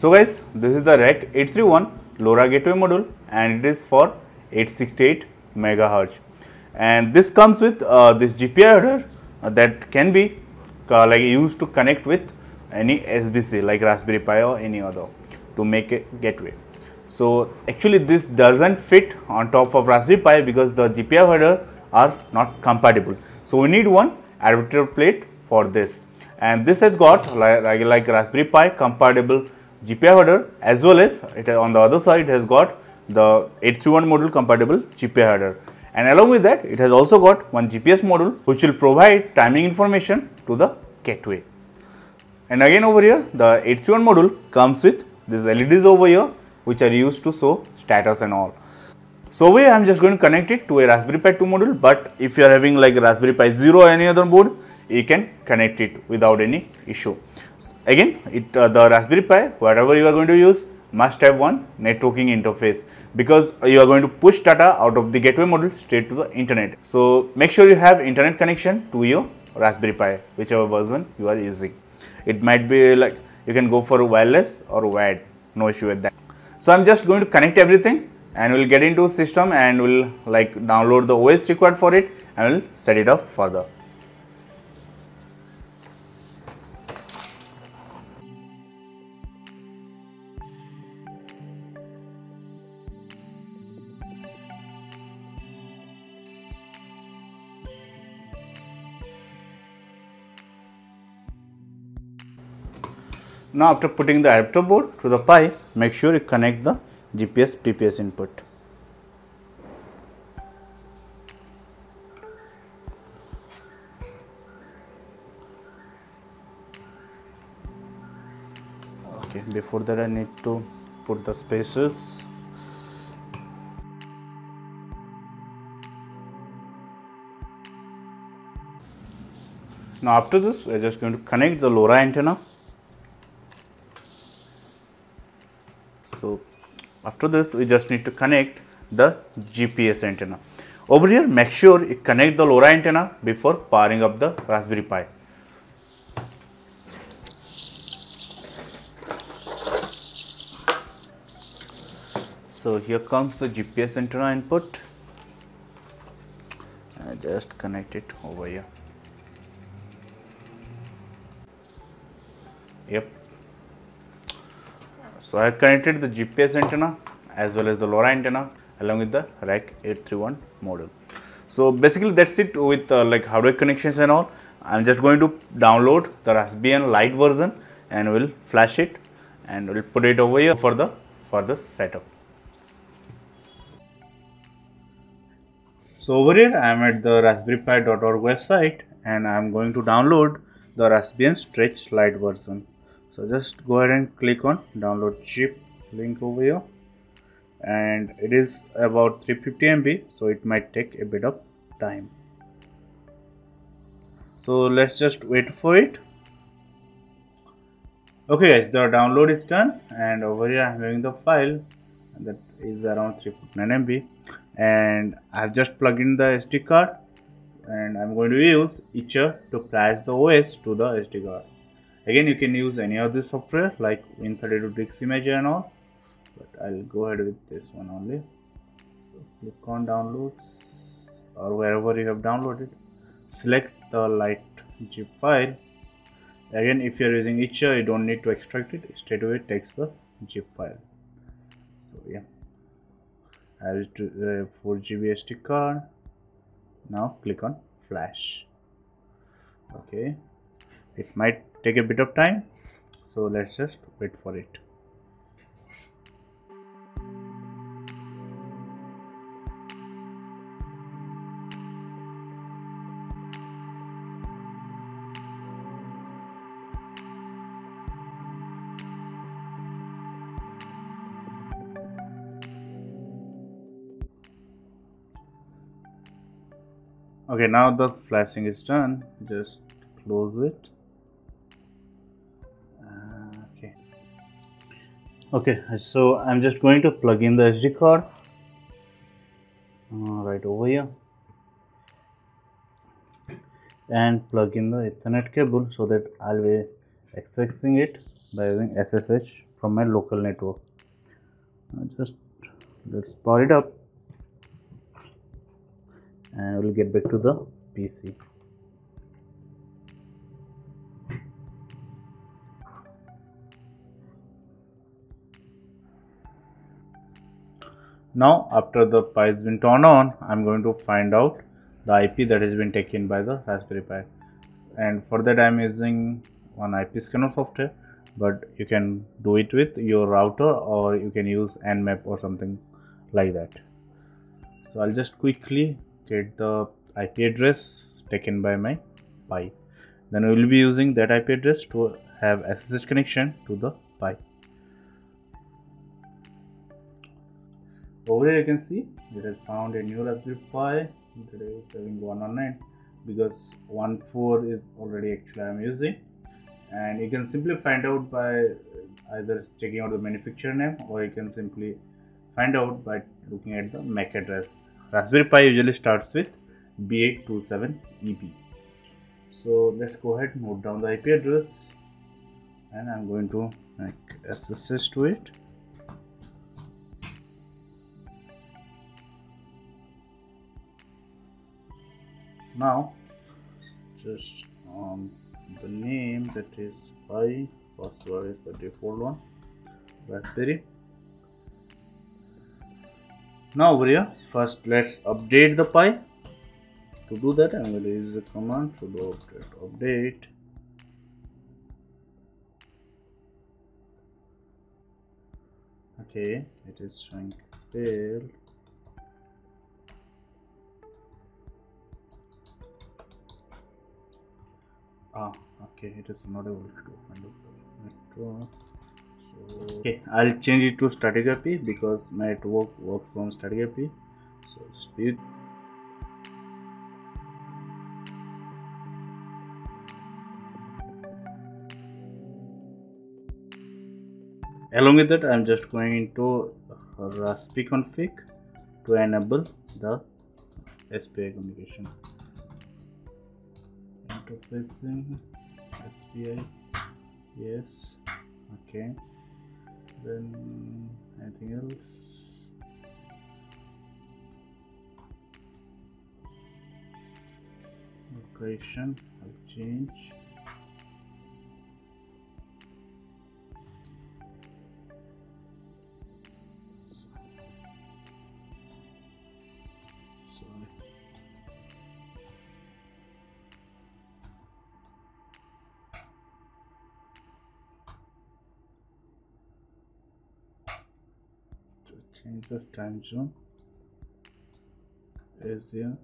So guys, this is the RAK 831 LoRa gateway module and it is for 868 megahertz. And this comes with uh, this GPIO header uh, that can be uh, like used to connect with any SBC like Raspberry Pi or any other to make a gateway. So actually this doesn't fit on top of Raspberry Pi because the GPIO header are not compatible. So we need one adapter plate for this and this has got like, like Raspberry Pi compatible GPIO header as well as it on the other side has got the 831 module compatible GPIO header and along with that it has also got one GPS module which will provide timing information to the gateway. And again over here the 831 module comes with these LEDs over here which are used to show status and all. So here I am just going to connect it to a Raspberry Pi 2 module but if you are having like Raspberry Pi 0 or any other board you can connect it without any issue. Again it uh, the Raspberry Pi whatever you are going to use must have one networking interface because you are going to push data out of the gateway module straight to the internet. So make sure you have internet connection to your Raspberry Pi whichever version you are using. It might be like you can go for wireless or wired no issue with that. So I am just going to connect everything and we'll get into system and we'll like download the OS required for it and we'll set it up further. Now after putting the adapter board to the Pi, make sure you connect the GPS GPS input. Okay, before that I need to put the spaces. Now after this we are just going to connect the LoRa antenna So, after this we just need to connect the GPS antenna. Over here make sure you connect the LoRa antenna before powering up the Raspberry Pi. So, here comes the GPS antenna input. I just connect it over here. Yep, so, I have connected the GPS antenna as well as the LoRa antenna along with the RAK 831 module. So, basically that is it with uh, like hardware connections and all. I am just going to download the Raspbian Lite version and we will flash it and we will put it over here for the for the setup. So, over here I am at the raspberry raspberrypi.org website and I am going to download the Raspbian Stretch Lite version so just go ahead and click on download chip link over here and it is about 350 MB so it might take a bit of time. So let's just wait for it. Okay guys the download is done and over here I'm having the file that is around 3.9 MB and I've just plugged in the SD card and I'm going to use Etcher to flash the OS to the SD card. Again you can use any other software like Win32 Disk Imager and all but I'll go ahead with this one only. So click on downloads or wherever you have downloaded. Select the light zip file. Again if you're using Etcher you don't need to extract it. Straight away it takes the zip file. So yeah. I have to uh, 4 GB SD card. Now click on flash. Okay. It might take a bit of time. So let's just wait for it okay now the flashing is done. Just close it. Okay. Okay so I'm just going to plug in the SD card. Uh, right over here. And plug in the ethernet cable so that I'll be accessing it by using SSH from my local network. Just let's power it up and we'll get back to the PC now after the Pi has been turned on I'm going to find out the IP that has been taken by the Raspberry Pi. And for that I'm using one IP scanner software but you can do it with your router or you can use nmap or something like that. So i'll just quickly get the ip address taken by my pi. Then we will be using that ip address to have ssh connection to the pi. Over here you can see it has found a new raspberry pi. That is having 109 because 1.4 is already actually i'm using. And you can simply find out by either checking out the manufacturer name or you can simply find out by looking at the MAC address. Raspberry Pi usually starts with B827EB. So let's go ahead and note down the IP address and I'm going to make SSH to it. Now just um, the name that is pi password is the default one raspberry now over here first let's update the pi to do that i'm going to use the command sudo update update. Okay it is trying fail. Ah okay it is not able to find network. so okay i'll change it to static ip because my network works on static ip so just be along with that i'm just going into raspi config to enable the spi communication. Interfacing SPI yes okay then anything else? Location I'll change change the time zone. Asia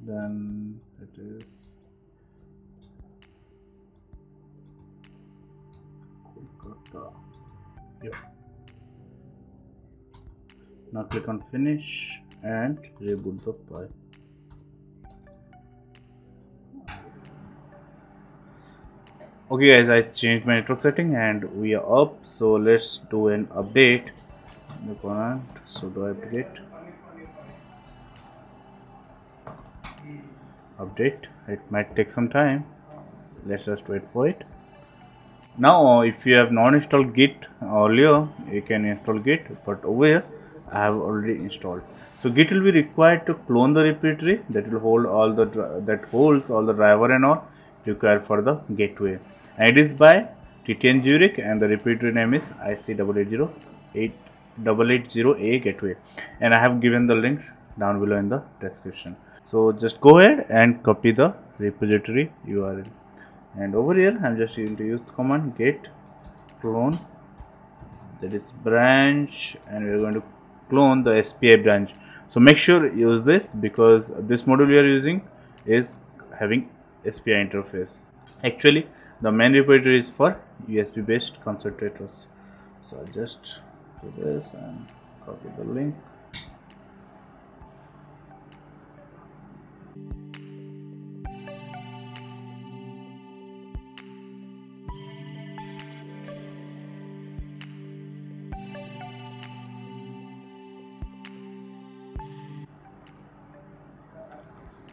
then it is Kolkata. Yeah now click on finish and reboot the Pi okay guys i changed my network setting and we are up. So let's do an update. The command sudo update? Update. It might take some time. Let's just wait for it. Now if you have not installed git earlier you can install git but over here i have already installed. So git will be required to clone the repository that will hold all the that holds all the driver and all required for the gateway and it is by TTN Zurich and the repository name is IC880A gateway and I have given the link down below in the description. So just go ahead and copy the repository URL and over here I'm just going to use the command git clone that is branch and we're going to clone the SPI branch. So make sure use this because this module we are using is having SPI interface. Actually the main repository is for USB based concentrators so I'll just do this and copy the link.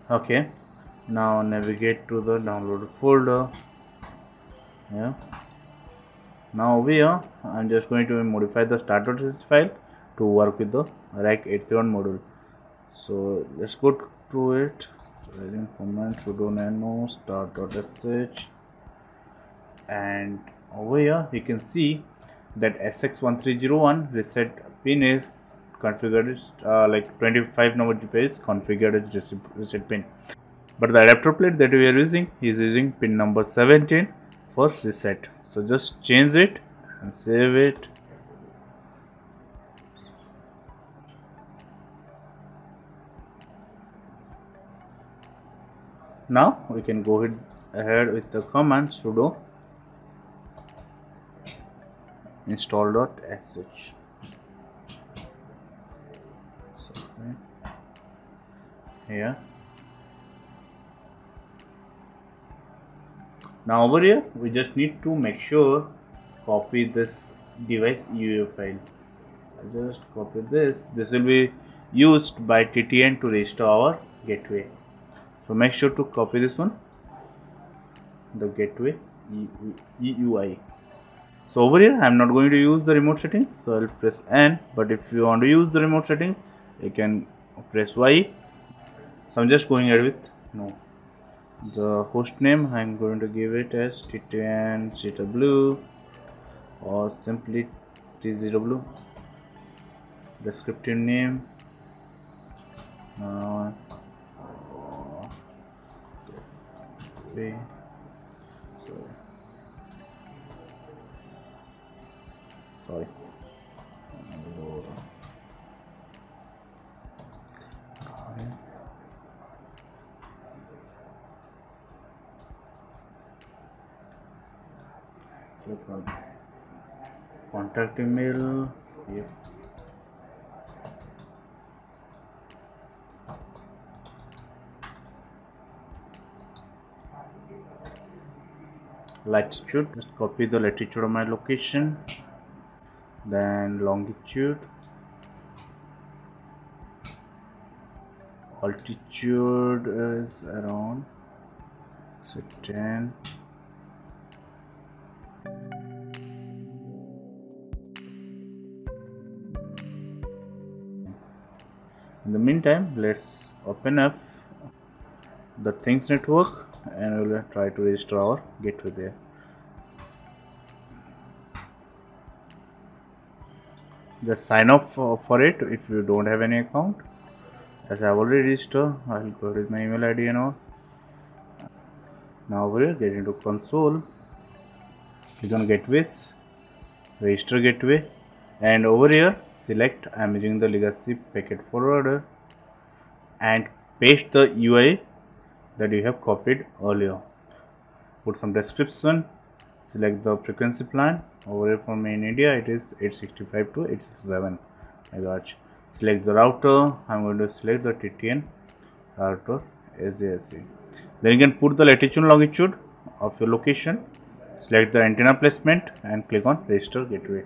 Okay now navigate to the download folder. Yeah. Now over here I'm just going to modify the start.sh file to work with the RAK 831 module. So let's go to it. Writing command sudo nano start.sh and over here you can see that sx1301 reset pin is configured uh, like 25 number GPIO is configured as reset pin but the adapter plate that we are using is using pin number 17 for reset. So just change it and save it. Now we can go ahead, with the command sudo install.sh here now over here we just need to make sure copy this device EUI file. I'll just copy this. This will be used by TTN to restore our gateway. So make sure to copy this one. The gateway EUI so over here I'm not going to use the remote settings so I'll press N. But if you want to use the remote settings you can press Y. So I'm just going ahead with no the host name I'm going to give it as TTN or simply TZW descriptive name. Uh, okay. so sorry click on contact email yep. Latitude just copy the latitude of my location then longitude altitude is around so 10 the meantime let's open up the things network and we'll try to register our gateway there. Just sign up for, for it if you don't have any account. As I've already registered I'll go with my email ID and all. Now we'll get into console. Click on gateways register gateway and over here select I'm using the legacy packet forwarder and paste the EUI that you have copied earlier. Put some description select the frequency plan. Over here in India it is 865 to 867 megahertz select the router. I'm going to select the TTN router AZSC then you can put the latitude and longitude of your location. Select the antenna placement and click on register gateway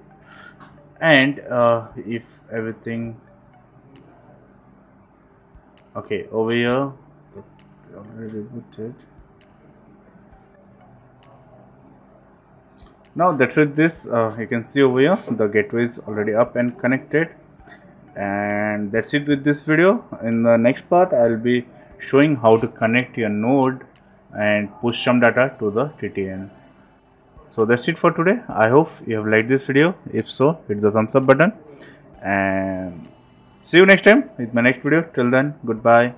and uh, if everything okay over here. Already rebooted now that's with this uh, you can see over here the gateway is already up and connected. And that's it with this video. In the next part i'll be showing how to connect your node and push some data to the ttn so that's it for today. I hope you have liked this video. If so hit the thumbs up button. And see you next time with my next video. Till then goodbye